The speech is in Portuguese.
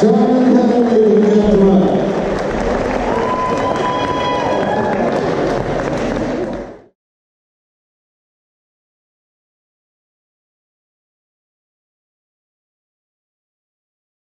John